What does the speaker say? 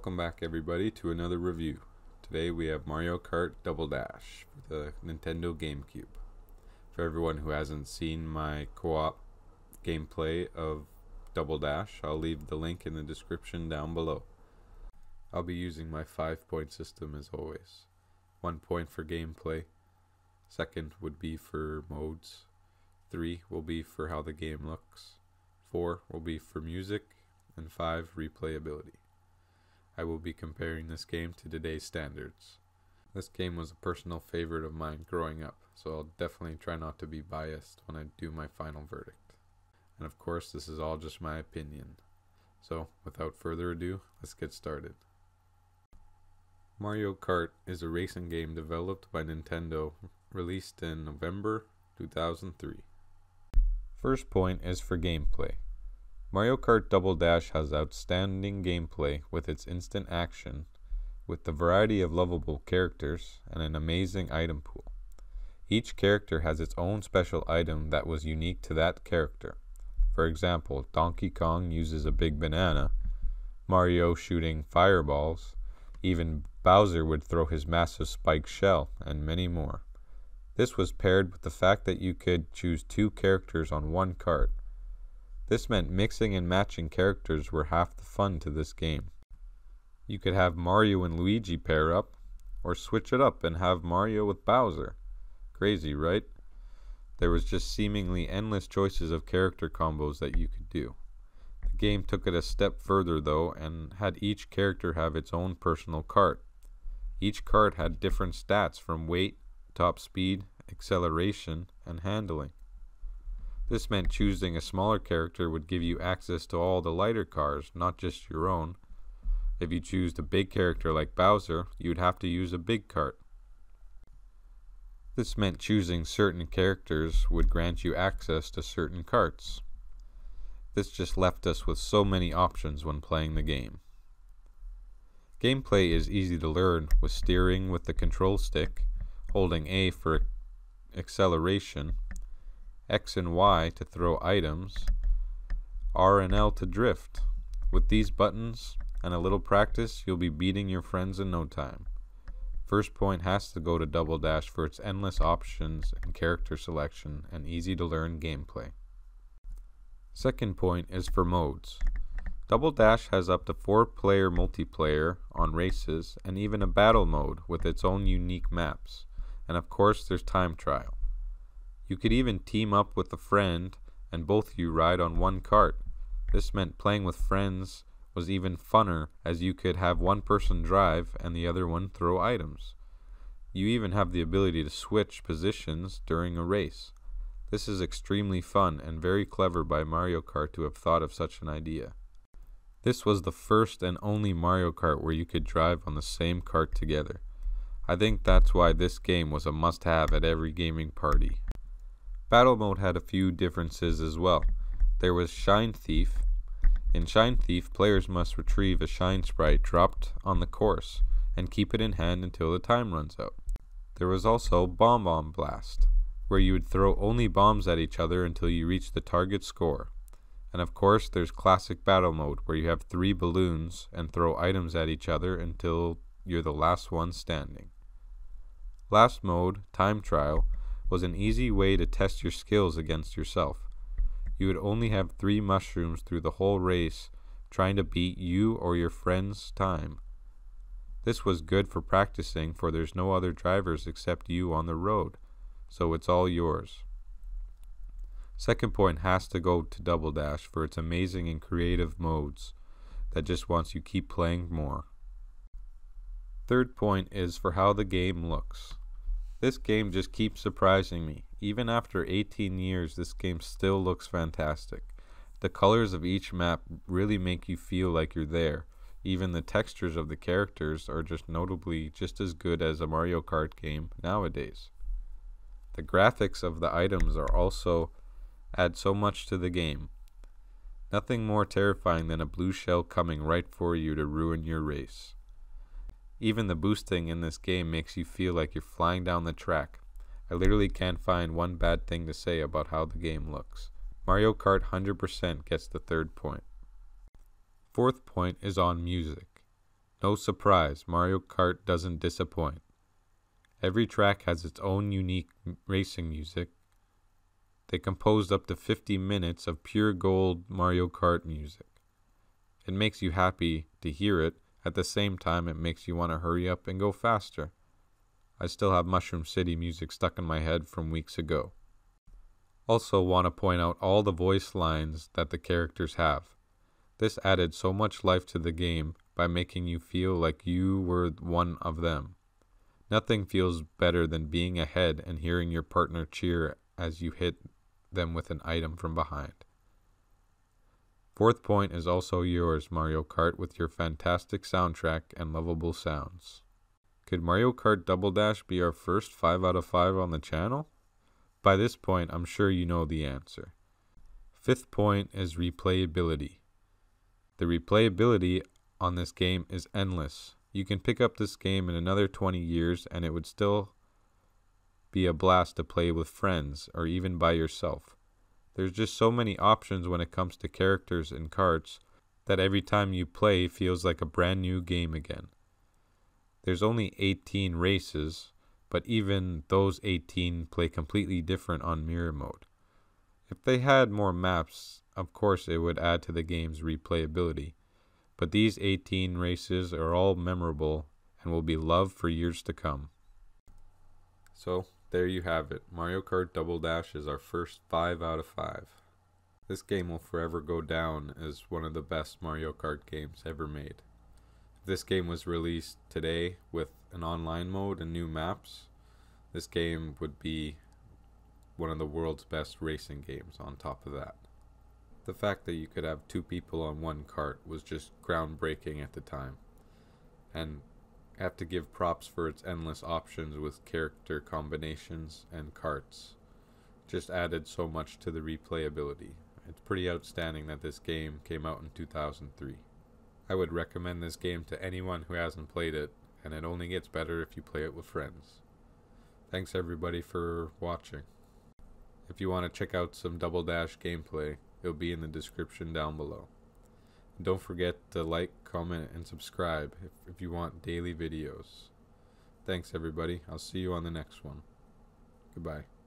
Welcome back everybody to another review. Today we have Mario Kart Double Dash for the Nintendo GameCube. For everyone who hasn't seen my co-op gameplay of Double Dash, I'll leave the link in the description down below. I'll be using my 5 point system as always. 1 point for gameplay, second would be for modes, 3 will be for how the game looks, 4 will be for music, and 5 replayability. I will be comparing this game to today's standards. This game was a personal favorite of mine growing up, so I'll definitely try not to be biased when I do my final verdict. And of course, this is all just my opinion. So, without further ado, let's get started. Mario Kart is a racing game developed by Nintendo, released in November 2003. First point is for gameplay. Mario Kart Double Dash has outstanding gameplay with its instant action, with the variety of lovable characters, and an amazing item pool. Each character has its own special item that was unique to that character. For example, Donkey Kong uses a big banana, Mario shooting fireballs, even Bowser would throw his massive spiked shell, and many more. This was paired with the fact that you could choose two characters on one kart, this meant mixing and matching characters were half the fun to this game. You could have Mario and Luigi pair up, or switch it up and have Mario with Bowser. Crazy, right? There was just seemingly endless choices of character combos that you could do. The game took it a step further though and had each character have its own personal kart. Each kart had different stats from weight, top speed, acceleration, and handling. This meant choosing a smaller character would give you access to all the lighter cars, not just your own. If you choose a big character like Bowser, you'd have to use a big cart. This meant choosing certain characters would grant you access to certain carts. This just left us with so many options when playing the game. Gameplay is easy to learn with steering with the control stick, holding A for acceleration, X and Y to throw items, R and L to drift. With these buttons and a little practice, you'll be beating your friends in no time. First point has to go to Double Dash for its endless options and character selection and easy to learn gameplay. Second point is for modes. Double Dash has up to 4 player multiplayer on races and even a battle mode with its own unique maps. And of course there's time trial. You could even team up with a friend and both you ride on one cart. This meant playing with friends was even funner as you could have one person drive and the other one throw items. You even have the ability to switch positions during a race. This is extremely fun and very clever by Mario Kart to have thought of such an idea. This was the first and only Mario Kart where you could drive on the same cart together. I think that's why this game was a must have at every gaming party. Battle mode had a few differences as well. There was Shine Thief. In Shine Thief, players must retrieve a shine sprite dropped on the course and keep it in hand until the time runs out. There was also Bomb Bomb Blast, where you would throw only bombs at each other until you reach the target score. And of course, there's Classic Battle Mode, where you have three balloons and throw items at each other until you're the last one standing. Last mode, Time Trial, was an easy way to test your skills against yourself. You would only have three mushrooms through the whole race, trying to beat you or your friend's time. This was good for practicing, for there's no other drivers except you on the road, so it's all yours. Second point has to go to Double Dash for its amazing and creative modes that just wants you keep playing more. Third point is for how the game looks. This game just keeps surprising me. Even after 18 years, this game still looks fantastic. The colors of each map really make you feel like you're there. Even the textures of the characters are just notably just as good as a Mario Kart game nowadays. The graphics of the items are also add so much to the game. Nothing more terrifying than a blue shell coming right for you to ruin your race. Even the boosting in this game makes you feel like you're flying down the track. I literally can't find one bad thing to say about how the game looks. Mario Kart 100% gets the third point. Fourth point is on music. No surprise, Mario Kart doesn't disappoint. Every track has its own unique racing music. They composed up to 50 minutes of pure gold Mario Kart music. It makes you happy to hear it, at the same time, it makes you want to hurry up and go faster. I still have Mushroom City music stuck in my head from weeks ago. Also, want to point out all the voice lines that the characters have. This added so much life to the game by making you feel like you were one of them. Nothing feels better than being ahead and hearing your partner cheer as you hit them with an item from behind. Fourth point is also yours, Mario Kart, with your fantastic soundtrack and lovable sounds. Could Mario Kart Double Dash be our first 5 out of 5 on the channel? By this point, I'm sure you know the answer. Fifth point is replayability. The replayability on this game is endless. You can pick up this game in another 20 years and it would still be a blast to play with friends or even by yourself. There's just so many options when it comes to characters and carts that every time you play feels like a brand new game again. There's only 18 races, but even those 18 play completely different on mirror mode. If they had more maps, of course it would add to the game's replayability. But these 18 races are all memorable and will be loved for years to come. So, there you have it. Mario Kart Double Dash is our first 5 out of 5. This game will forever go down as one of the best Mario Kart games ever made. If this game was released today with an online mode and new maps, this game would be one of the world's best racing games on top of that the fact that you could have two people on one cart was just groundbreaking at the time. And I have to give props for its endless options with character combinations and carts. Just added so much to the replayability. It's pretty outstanding that this game came out in 2003. I would recommend this game to anyone who hasn't played it, and it only gets better if you play it with friends. Thanks everybody for watching. If you want to check out some Double Dash gameplay, It'll be in the description down below. And don't forget to like, comment, and subscribe if, if you want daily videos. Thanks, everybody. I'll see you on the next one. Goodbye.